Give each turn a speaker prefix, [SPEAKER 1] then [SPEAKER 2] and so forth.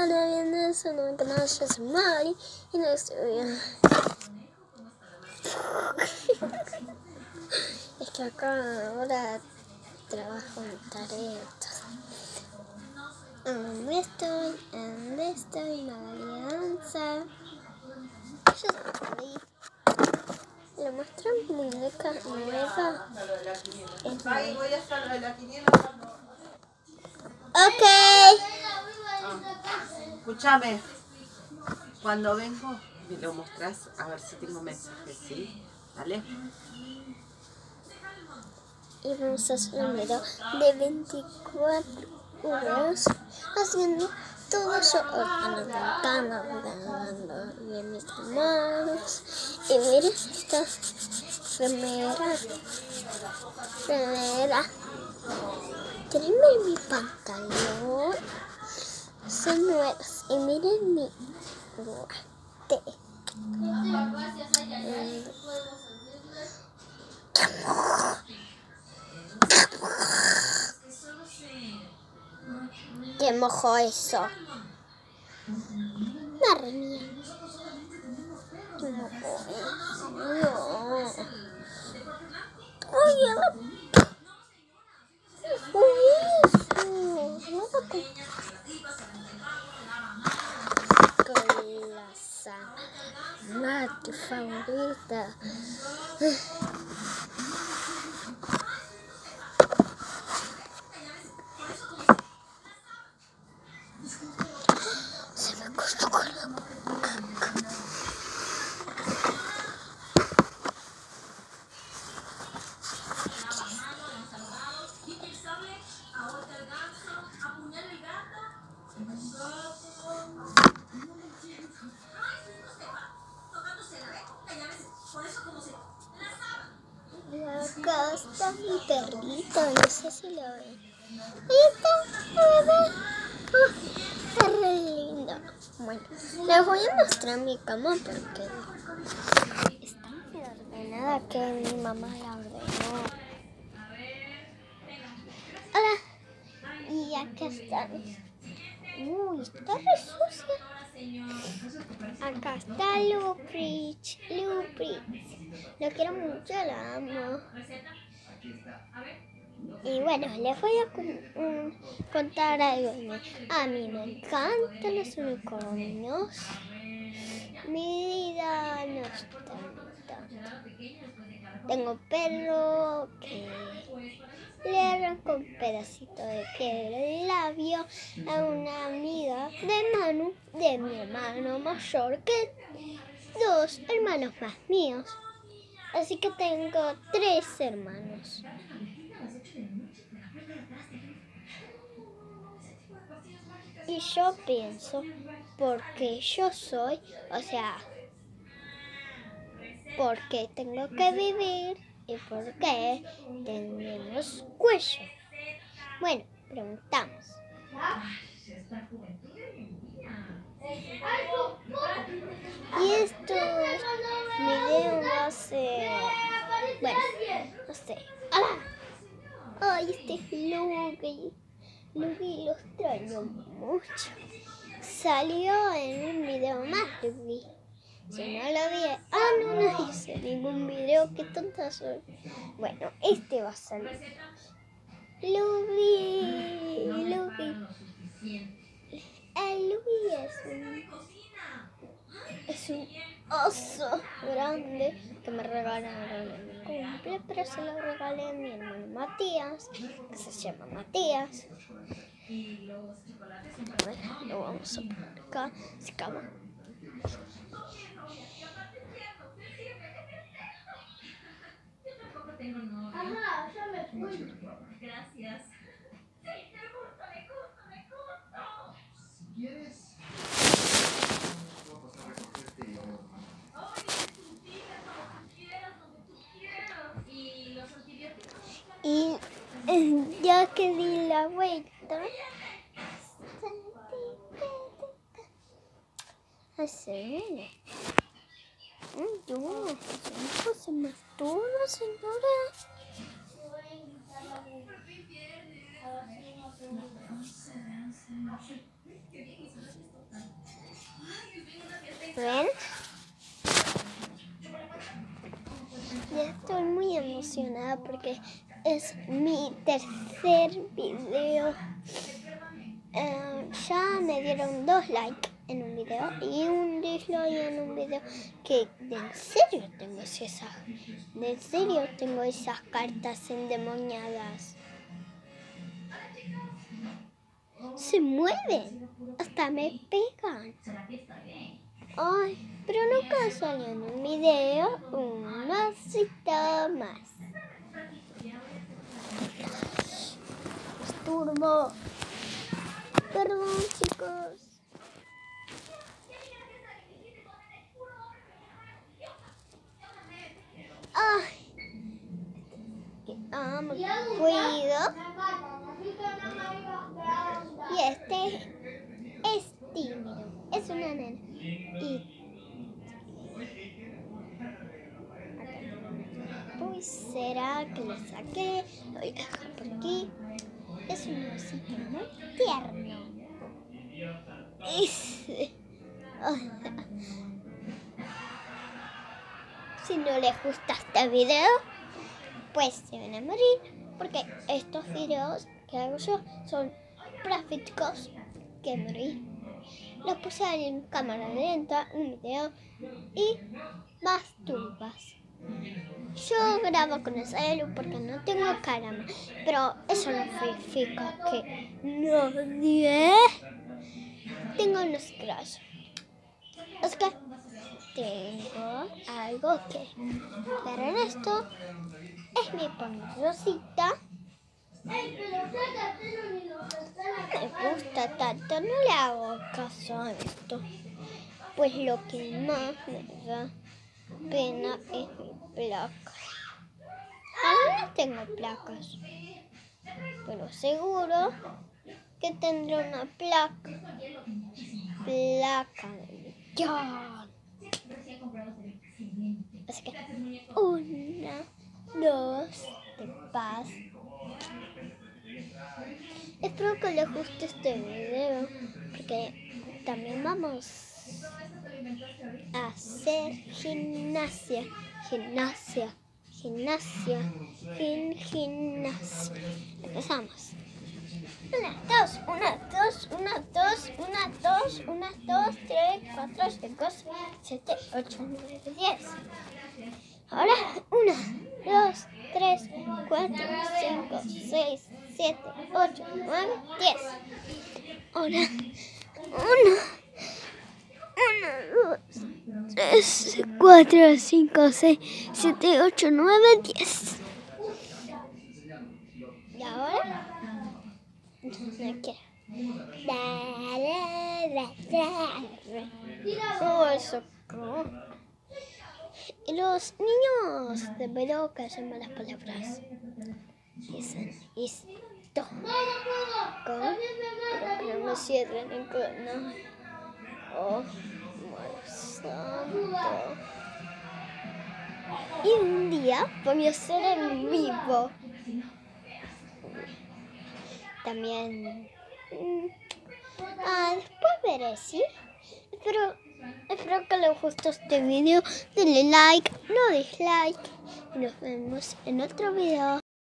[SPEAKER 1] Hola, bienvenidos a un canal, yo soy Mari y no estoy Es que acá ahora trabajo en tareas. ¿Dónde estoy? ¿Dónde estoy? María Danza. Yo soy Le muestro mi muñeca nueva.
[SPEAKER 2] La quiniela.
[SPEAKER 1] Ok.
[SPEAKER 2] Escúchame, cuando vengo me lo mostrás a ver si tengo mensajes, ¿sí? ¿Vale?
[SPEAKER 1] y vamos a un video de 24 horas haciendo todo eso ordenando, ordenando bien mis manos y miren esta remera remera miren mi pantalón nuevas y miren mi guante ¿Qué mojó eso? Madre mía. ¿Qué mojó うん。Si lo está, bebé. Oh, está re lindo. Bueno, les voy a mostrar mi cama porque está muy ordenada que mi mamá la ordenó. Hola. Y acá están. Uy, está re sucia. Acá está Luprich. Luprich. Lo quiero mucho, la amo. Y bueno, les voy a mm, contar algo. A mí me encantan los unicornios. Mi vida no es tan, tan- Tengo perro que le arranco un pedacito de piel del labio a una amiga de Manu, de mi hermano mayor, que dos hermanos más míos. Así que tengo tres hermanos. Y yo pienso, porque yo soy, o sea, porque tengo que vivir y porque tenemos cuello. Bueno, preguntamos. Y esto, video va a ser, bueno, no sé. ¡Hala! Ay, este es. Luigi lo extraño mucho. Salió en un video más, Luigi. Si no lo vi, ah, no, no hice ningún video, qué tonta soy. Bueno, este va a salir. Luigi, Luigi. El Luigi es un, es un oso grande que me regalaron en mi cumple, pero se lo regalé a mi hermano Matías, que se llama Matías. A ver, lo vamos a poner acá, se cama. Y que di la vuelta. Así. No, pues, se mató la señora. ¿Ven? Ya estoy muy emocionada porque es mi tercer video. Eh, ya me dieron dos likes en un video y un dislike en un video que en serio tengo esas, de serio tengo esas cartas endemoniadas. Se mueven, hasta me pegan. Ay, pero nunca salió en un video un osito más. Turbo. Perdón, chicos. Ah, cuido. Y este es tímido. Es una nena. Será que lo saqué, lo voy a dejar por aquí. Es un osito muy tierno. Si no les gusta este video, pues se van a morir. Porque estos videos que hago yo son prácticos que morí. Los puse en cámara lenta, un video y más tumbas. Yo grabo con el celu porque no tengo cámara, pero eso no significa que nadie tengo unos crash. Es que tengo algo que pero esto es mi rosita. Me gusta tanto, no le hago caso a esto. Pues lo que más me da pena es mi placa. Ahora no tengo placas, pero seguro que tendré una placa. Placa de millón. Así que una, dos, de paz. Espero que les guste este video porque también vamos hacer gimnasia, gimnasia, gimnasia, gin, gimnasia. Empezamos. Una, dos, una, dos, una, dos, una, dos, una, dos, tres, cuatro, cinco, siete, ocho, nueve, diez. Ahora, una, dos, tres, cuatro, cinco, seis, siete, ocho, nueve, diez. Ahora, uno. 1, 2, 3, 4, 5, 6, 7, 8, 9, 10. ¿Y ahora? Oh, eso. Los niños de Perú que hacen malas palabras dicen esto. ¿Cómo? Pero no me cierren el canal. Oh, santo. Y un día voy a hacer en vivo. También. Mm, ah, después veré, ¿sí? Espero, espero que les guste este video. Denle like, no dislike. Y nos vemos en otro video.